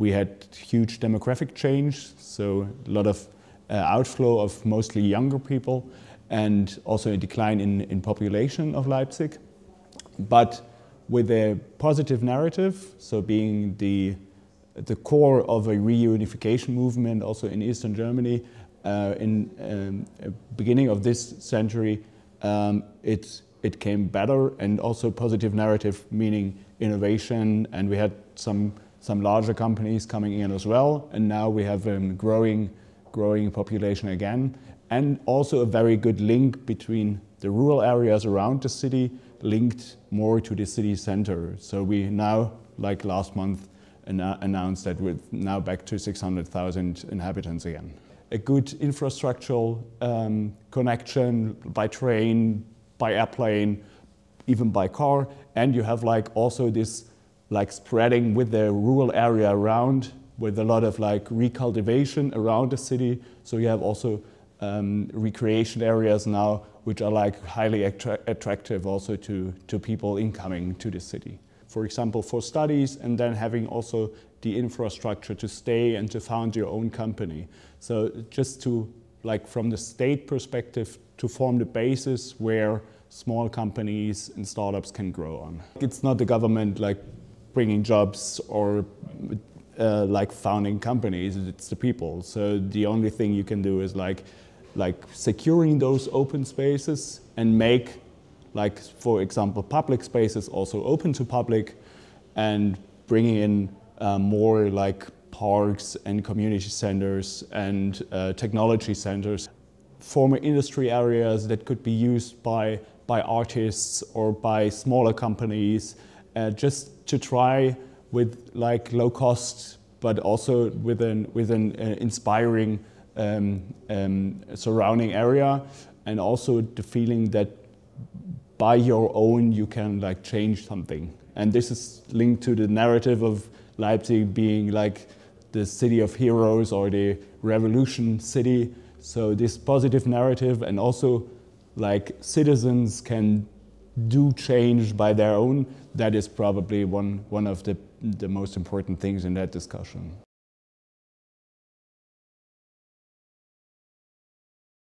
we had huge demographic change, so a lot of uh, outflow of mostly younger people and also a decline in, in population of Leipzig. But with a positive narrative, so being the, the core of a reunification movement also in Eastern Germany, uh, in um, beginning of this century, um, it, it came better and also positive narrative, meaning innovation, and we had some, some larger companies coming in as well, and now we have a um, growing, growing population again, and also a very good link between the rural areas around the city linked more to the city center. So we now, like last month, announced that we're now back to 600,000 inhabitants again. A good infrastructural um, connection by train, by airplane, even by car, and you have like also this like spreading with the rural area around with a lot of like recultivation around the city. So you have also um, recreation areas now, which are like highly attra attractive also to, to people incoming to the city. For example, for studies and then having also the infrastructure to stay and to found your own company. So just to, like from the state perspective, to form the basis where small companies and startups can grow on. It's not the government like bringing jobs or uh, like founding companies, it's the people. So the only thing you can do is like like securing those open spaces and make like for example public spaces also open to public and bringing in uh, more like parks and community centers and uh, technology centers former industry areas that could be used by by artists or by smaller companies uh, just to try with like low cost but also with an with an uh, inspiring um, um, surrounding area and also the feeling that by your own you can like change something. And this is linked to the narrative of Leipzig being like the city of heroes or the revolution city. So this positive narrative and also like citizens can do change by their own, that is probably one, one of the, the most important things in that discussion.